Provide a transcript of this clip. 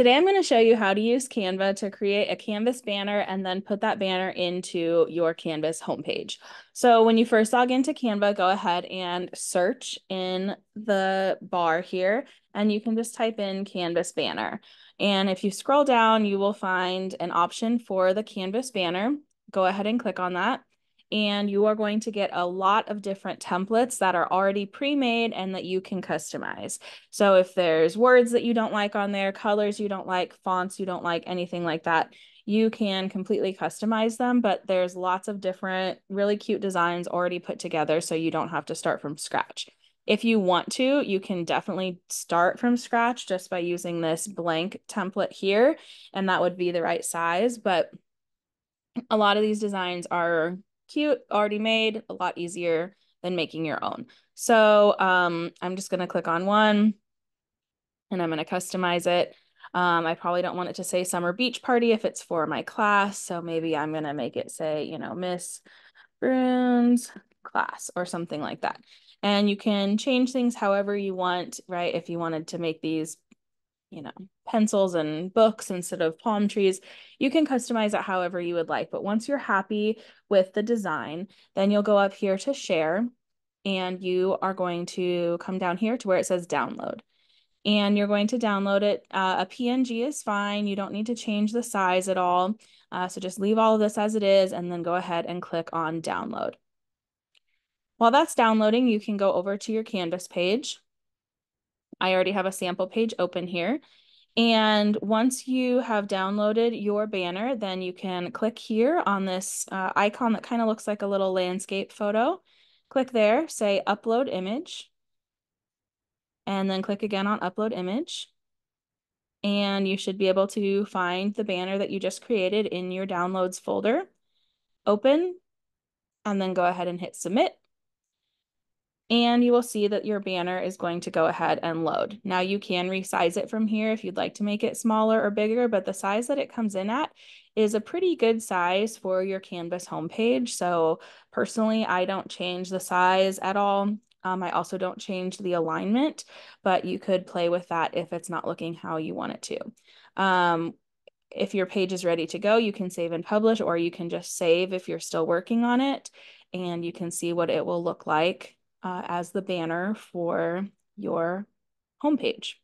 Today I'm going to show you how to use Canva to create a Canvas banner and then put that banner into your Canvas homepage. So when you first log into Canva, go ahead and search in the bar here, and you can just type in Canvas banner. And if you scroll down, you will find an option for the Canvas banner. Go ahead and click on that and you are going to get a lot of different templates that are already pre-made and that you can customize. So if there's words that you don't like on there, colors you don't like, fonts you don't like, anything like that, you can completely customize them, but there's lots of different really cute designs already put together so you don't have to start from scratch. If you want to, you can definitely start from scratch just by using this blank template here, and that would be the right size, but a lot of these designs are cute, already made, a lot easier than making your own. So um, I'm just going to click on one and I'm going to customize it. Um, I probably don't want it to say summer beach party if it's for my class. So maybe I'm going to make it say, you know, Miss Bruns class or something like that. And you can change things however you want, right? If you wanted to make these you know, pencils and books instead of palm trees. You can customize it however you would like. But once you're happy with the design, then you'll go up here to share and you are going to come down here to where it says download. And you're going to download it. Uh, a PNG is fine. You don't need to change the size at all. Uh, so just leave all of this as it is and then go ahead and click on download. While that's downloading, you can go over to your Canvas page I already have a sample page open here. And once you have downloaded your banner, then you can click here on this uh, icon that kind of looks like a little landscape photo. Click there, say upload image, and then click again on upload image. And you should be able to find the banner that you just created in your downloads folder. Open, and then go ahead and hit submit and you will see that your banner is going to go ahead and load. Now you can resize it from here if you'd like to make it smaller or bigger, but the size that it comes in at is a pretty good size for your Canvas homepage. So personally, I don't change the size at all. Um, I also don't change the alignment, but you could play with that if it's not looking how you want it to. Um, if your page is ready to go, you can save and publish, or you can just save if you're still working on it, and you can see what it will look like uh, as the banner for your homepage.